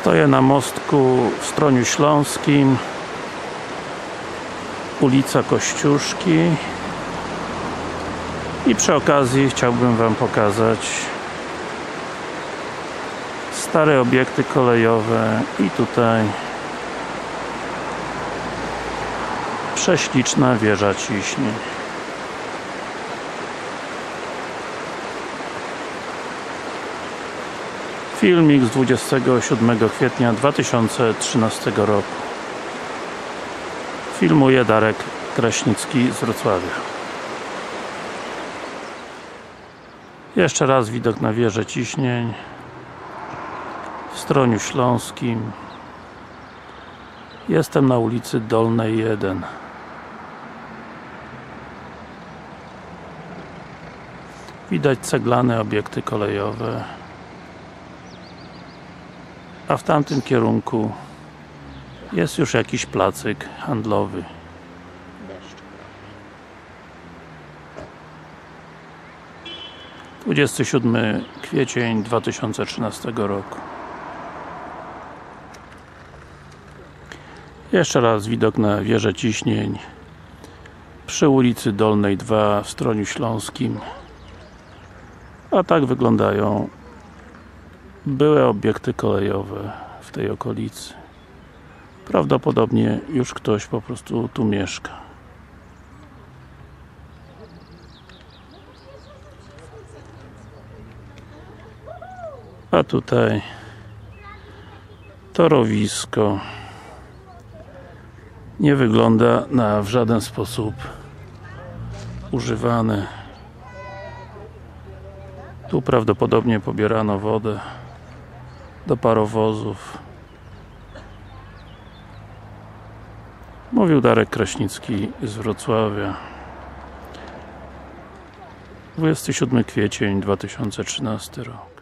Stoję na mostku w Stroniu Śląskim ulica Kościuszki i przy okazji chciałbym Wam pokazać stare obiekty kolejowe i tutaj prześliczna wieża ciśnień Filmik z 27 kwietnia 2013 roku. Filmuje Darek Kraśnicki z Wrocławia. Jeszcze raz widok na wieżę ciśnień w Stroniu Śląskim. Jestem na ulicy Dolnej 1 Widać ceglane obiekty kolejowe a w tamtym kierunku jest już jakiś placyk handlowy. Dwudziesty siódmy kwiecień 2013 roku. Jeszcze raz widok na wieżę ciśnień przy ulicy Dolnej 2 w Stroniu Śląskim. A tak wyglądają były obiekty kolejowe w tej okolicy. Prawdopodobnie już ktoś po prostu tu mieszka. A tutaj torowisko. Nie wygląda na w żaden sposób używane. Tu prawdopodobnie pobierano wodę do parowozów. Mówił Darek Kraśnicki z Wrocławia. 27 kwiecień 2013 rok